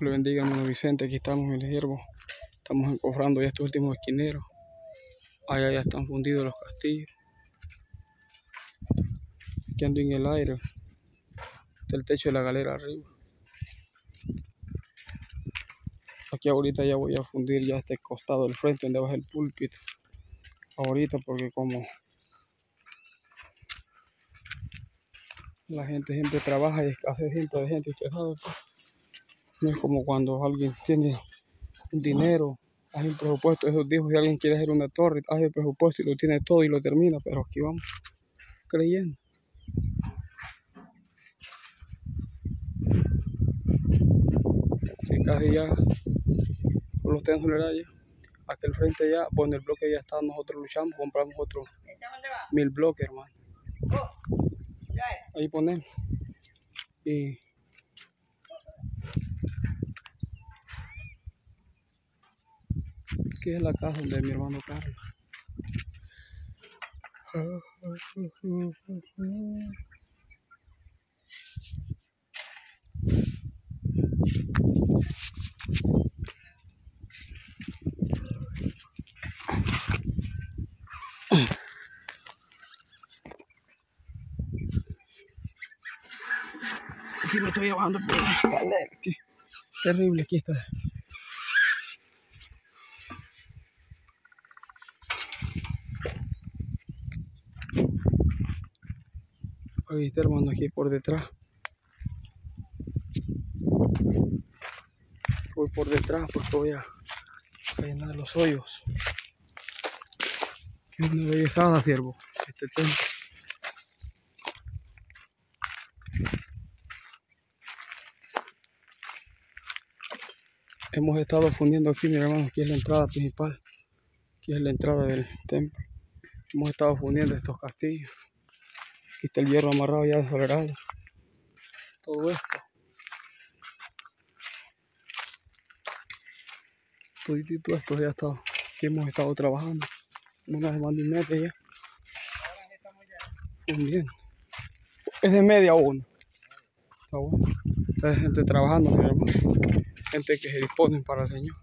le bendiga, hermano Vicente. Aquí estamos, mi siervo. Estamos encofrando ya estos últimos esquineros. Allá ya están fundidos los castillos. Aquí ando en el aire. Está el techo de la galera arriba. Aquí ahorita ya voy a fundir ya este costado del frente donde va el púlpito. Ahorita porque como la gente siempre trabaja y escasez siempre de gente, usted sabe. Pues. No es como cuando alguien tiene dinero, hace un presupuesto, esos dijo, si alguien quiere hacer una torre, hace el presupuesto y lo tiene todo y lo termina, pero aquí vamos creyendo. Sí, casi ya los tengo en el Aquel frente ya, bueno, el bloque ya está, nosotros luchamos, compramos otro mil bloques, hermano. Oh, Ahí ponemos. Y Es la casa de mi hermano Carlos. Aquí me estoy bajando por la escalera. Terrible aquí está. Está hermano aquí por detrás. Voy por detrás porque voy a, llenar los hoyos. Es una bellezada, siervo, este templo. Hemos estado fundiendo aquí, mi hermano, aquí es la entrada principal. Aquí es la entrada del templo. Hemos estado fundiendo estos castillos. Aquí está el hierro amarrado ya desolerado. Todo esto. Todo esto ya está. Aquí hemos estado trabajando. Una semana y media ya. Fundiendo. Es de media uno. Está bueno. Está gente trabajando, mi hermano. Gente que se disponen para el Señor.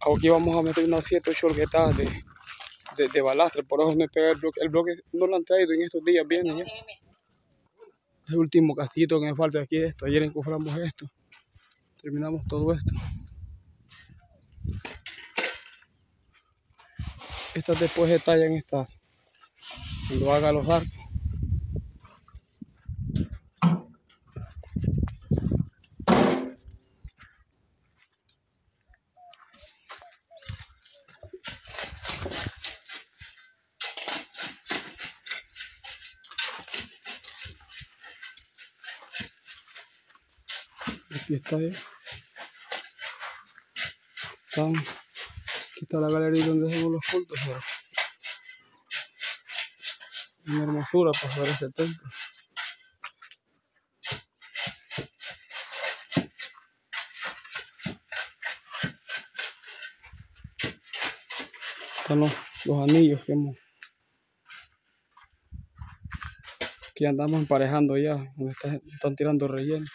Aquí vamos a meter unas 7 8 orguetas de, de, de, balastre, por eso me pega el bloque. El bloque no lo han traído en estos días, viene ya. El último castillito que me falta aquí esto. Ayer encoframos esto. Terminamos todo esto. Estas después detallan estas. Cuando haga los arcos. Aquí está ya. aquí está la galería donde hacemos los cultos. Una hermosura para ver ese templo. Están los, los anillos que hemos que andamos emparejando ya, donde están tirando relleno.